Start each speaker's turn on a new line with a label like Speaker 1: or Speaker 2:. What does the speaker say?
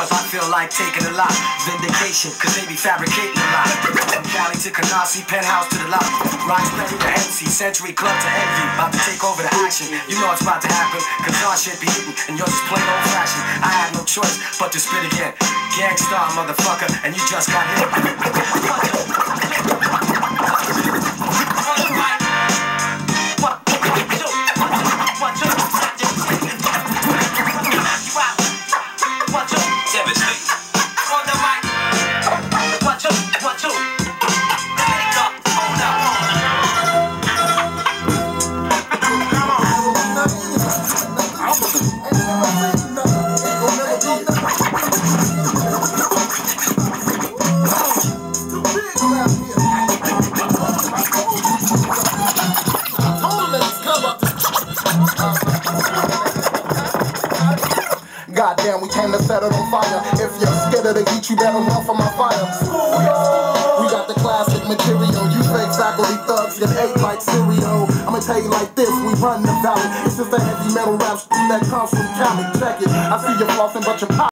Speaker 1: cause I feel like taking a lot. Vindication, cause they be fabricating a lot. From Cali to Canarsie, penthouse to the lot. Roxbury to MC, Century Club to Envy. About to take over the action. You know it's about to happen, cause our shit be hitting, and yours is plain old fashioned. I had no choice but to spit again. Gang Starr, motherfucker, and you just got hit. devastate. On the mic. One, two, one, two. Come up.
Speaker 2: Goddamn, we came to set it on fire. If you're scared of the heat, you better run from my fire. We got the classic material. You fake faculty thugs get ate like cereal. I'ma tell you like this, we run the valley. It's just a heavy metal rap that comes from Cali. Check it. I see you flossing, but your pop.